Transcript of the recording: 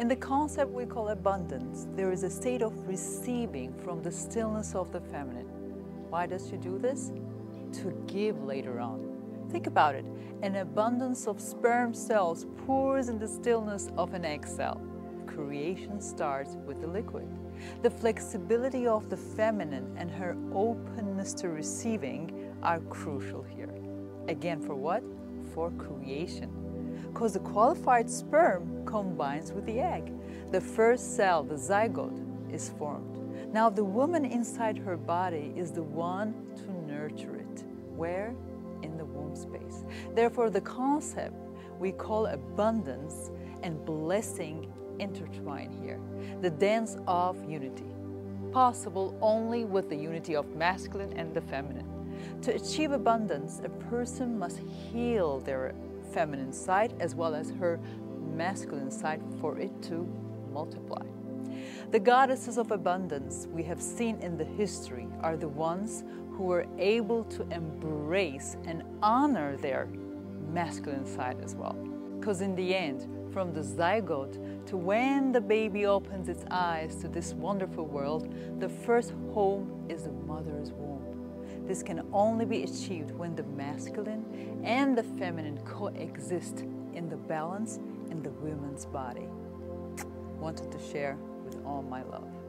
In the concept we call abundance, there is a state of receiving from the stillness of the feminine. Why does she do this? To give later on. Think about it. An abundance of sperm cells pours in the stillness of an egg cell. Creation starts with the liquid. The flexibility of the feminine and her openness to receiving are crucial here. Again, for what? For creation. Because the qualified sperm combines with the egg. The first cell, the zygote, is formed. Now, the woman inside her body is the one to nurture it. Where? In the womb space. Therefore, the concept we call abundance and blessing intertwine here. The dance of unity, possible only with the unity of masculine and the feminine. To achieve abundance, a person must heal their feminine side as well as her masculine side for it to multiply. The goddesses of abundance we have seen in the history are the ones who were able to embrace and honor their masculine side as well. Because in the end, from the zygote to when the baby opens its eyes to this wonderful world, the first home is the mother's womb. This can only be achieved when the masculine and the feminine coexist in the balance in the woman's body. Wanted to share with all my love.